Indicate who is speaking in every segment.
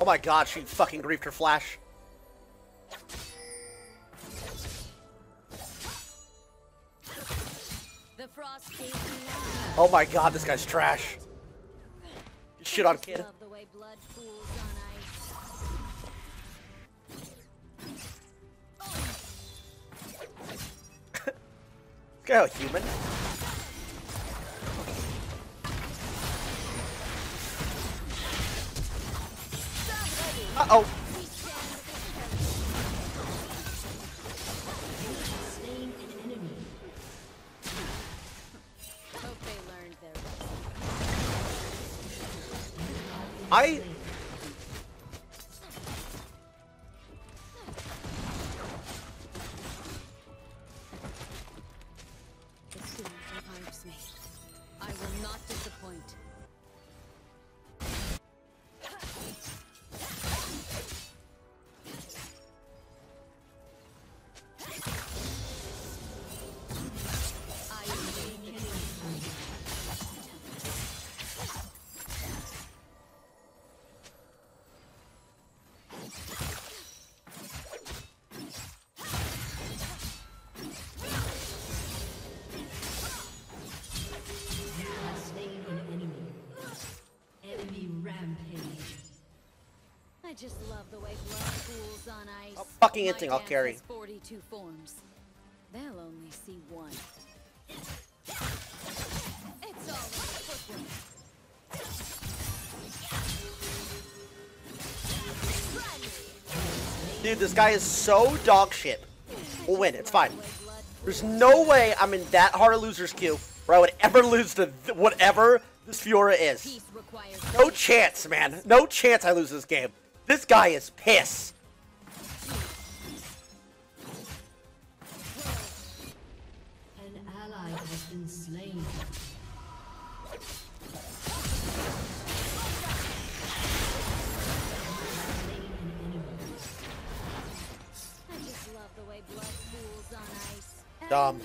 Speaker 1: Oh my god, she fucking griefed her flash.
Speaker 2: The frost
Speaker 1: Oh my god, this guy's trash. Shit on kid.
Speaker 2: Go, the
Speaker 1: Uh-oh.
Speaker 2: Hope they learned their
Speaker 1: I...
Speaker 2: just love the way blood pools on ice.
Speaker 1: Oh, fucking instinct, I'll carry.
Speaker 2: 42 forms. They'll only see one. It's all in the.
Speaker 1: Dude, this guy is so dog shit. We'll win, it's fine. There's no way I'm in that hard a loser's queue where I would ever lose to th whatever this Fiora is. No chance, man. No chance I lose this game. This guy is piss.
Speaker 3: An ally has been slain. Slain an enemy.
Speaker 2: I just love the way blood pools on ice. and
Speaker 1: Dumb.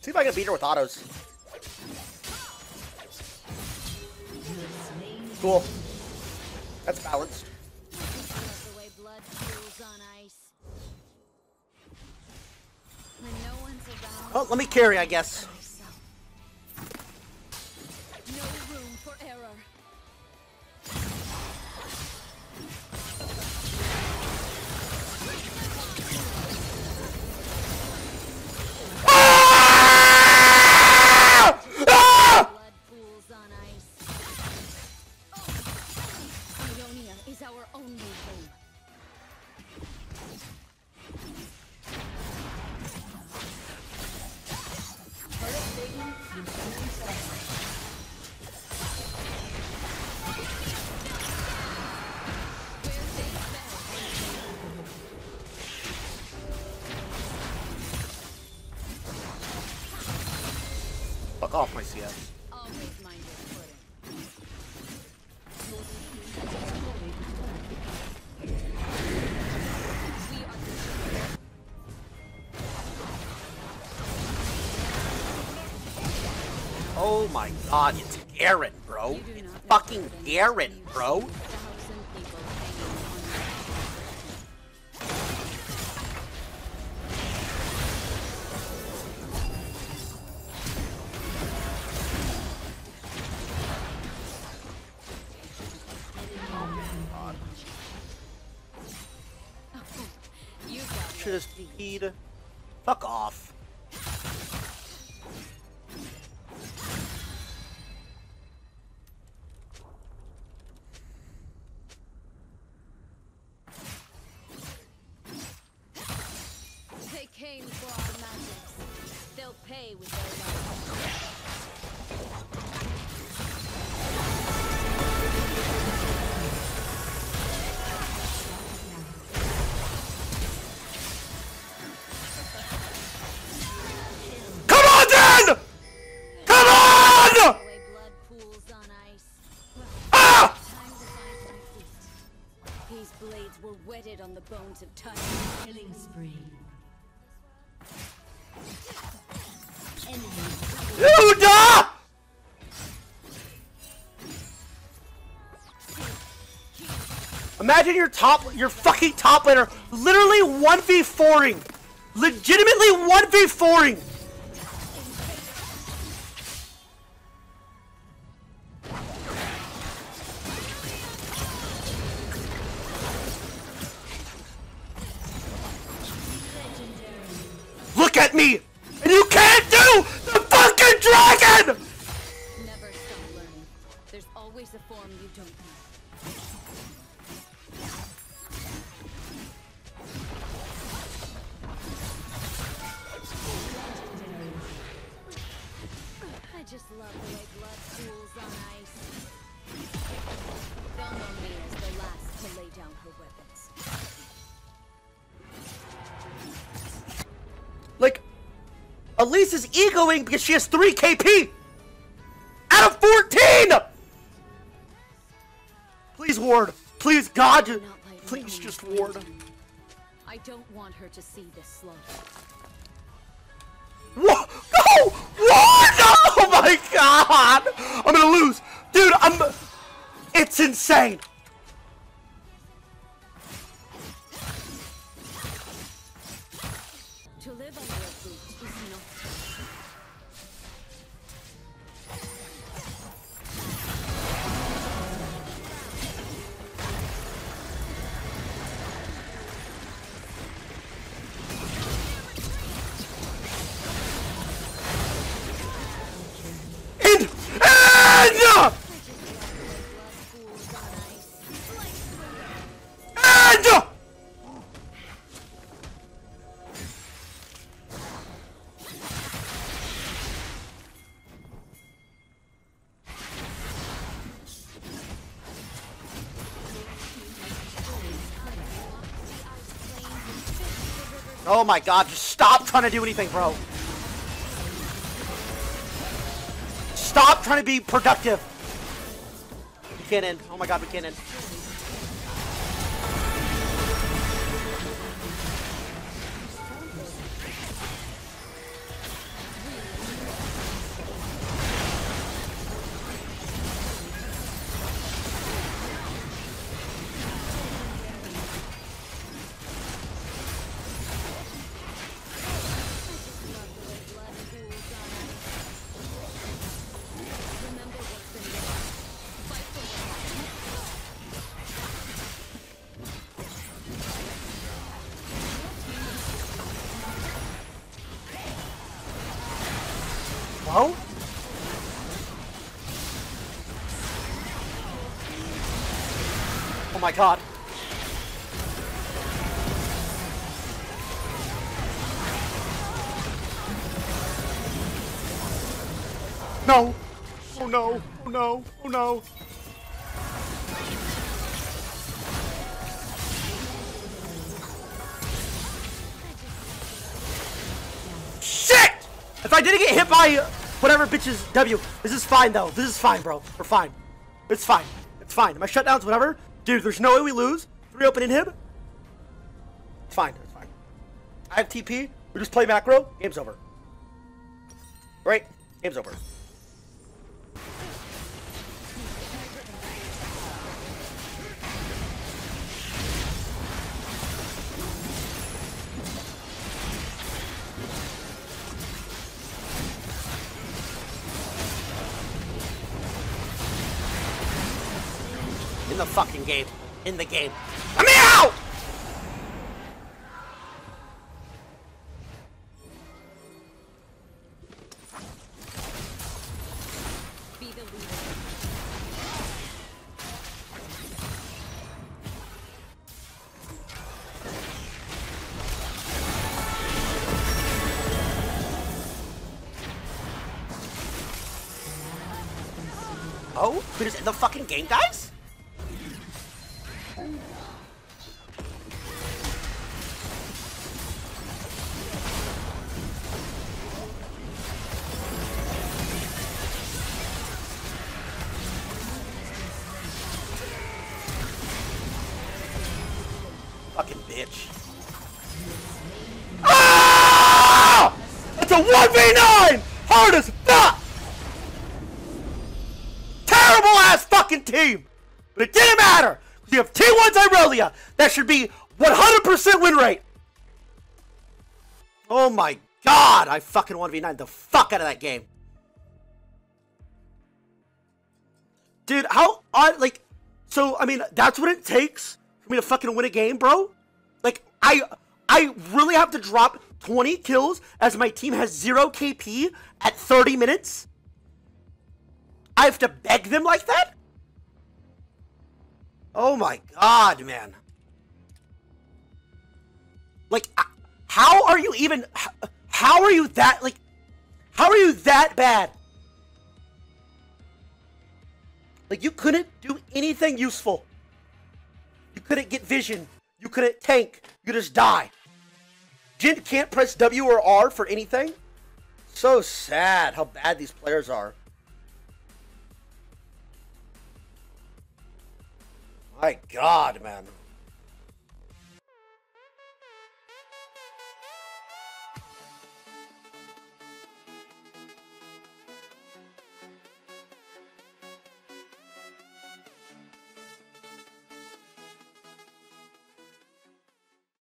Speaker 1: See if I can beat her with autos.
Speaker 2: No one's around.
Speaker 1: Well, let me carry, I guess. Off my CS. Oh my god, it's Garen, bro. It's fucking Garen, bro. Should have. Fuck off.
Speaker 2: They came for our magics. They'll pay with their
Speaker 1: Treaded on
Speaker 2: the bones of time.
Speaker 3: Killing spree.
Speaker 1: Luda! Imagine your top, your fucking top laner, literally 1v4ing. Legitimately 1v4ing. Look at me! And you can't do the fucking dragon!
Speaker 2: Never stop learning. There's always a form you don't know.
Speaker 1: Elise is egoing because she has 3 KP! Out of 14! Please ward. Please, God.
Speaker 2: Not by the
Speaker 1: Please just ward.
Speaker 2: I don't want her to see this slaughter.
Speaker 1: What? No! What? Oh my god! I'm gonna lose. Dude, I'm... It's insane. Oh my god, just stop trying to do anything, bro. Stop trying to be productive. We can't end. Oh my god, we can't end. Oh my god. No. Oh no. Oh no. Oh no. Shit! If I didn't get hit by whatever bitch's W, this is fine though. This is fine, bro. We're fine. It's fine. It's fine. My shutdowns, whatever. Dude, there's no way we lose. Three open inhib. It's fine. It's fine. I have TP. We just play macro. Game's over. Right? Game's over. The fucking game. In the game. Let me out!
Speaker 2: Be the leader.
Speaker 1: Oh? End the fucking game, guys? A 1v9! Hard as fuck! Terrible ass fucking team! But it didn't matter! You have T1's Irelia. That should be 100% win rate. Oh my god, I fucking 1v9 the fuck out of that game. Dude, how odd, like, so, I mean, that's what it takes for me to fucking win a game, bro? Like, I, I really have to drop 20 kills as my team has 0 KP at 30 minutes? I have to beg them like that? Oh my god, man. Like, uh, how are you even... How are you that, like... How are you that bad? Like, you couldn't do anything useful. You couldn't get vision. You couldn't tank. You just die. Jhin can't press W or R for anything. So sad how bad these players are. My god, man.